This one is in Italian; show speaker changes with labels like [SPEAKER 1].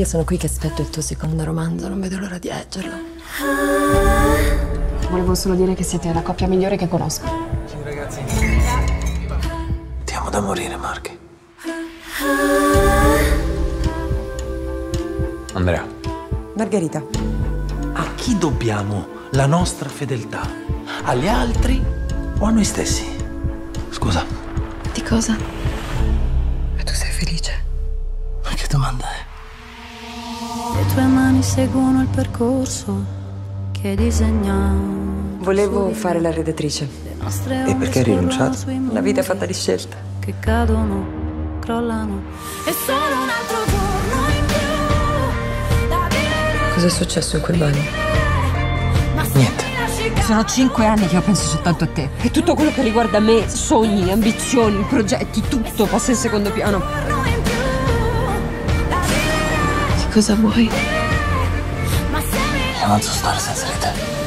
[SPEAKER 1] Io sono qui che aspetto il tuo secondo romanzo, non vedo l'ora di leggerlo.
[SPEAKER 2] Volevo solo dire che siete la coppia migliore che conosco.
[SPEAKER 3] Ciao ragazzi. Ti amo da morire, Marchi. Andrea.
[SPEAKER 1] Margherita.
[SPEAKER 3] A chi dobbiamo la nostra fedeltà? Agli altri o a noi stessi? Scusa.
[SPEAKER 1] Di cosa? E tu sei felice?
[SPEAKER 3] Ma che domanda è?
[SPEAKER 4] Le tue mani seguono il percorso che disegniamo.
[SPEAKER 1] Volevo fare la redattrice.
[SPEAKER 3] E perché hai rinunciato?
[SPEAKER 1] Una vita fatta di scelte.
[SPEAKER 4] Che cadono, crollano. E solo un altro giorno in più.
[SPEAKER 1] Cos'è successo in quel bagno?
[SPEAKER 3] Niente.
[SPEAKER 2] Sono cinque anni che io penso soltanto a te. E tutto quello che riguarda me, sogni, ambizioni, progetti, tutto passa in secondo piano.
[SPEAKER 1] Cosa vuoi?
[SPEAKER 3] non so stare senza di te.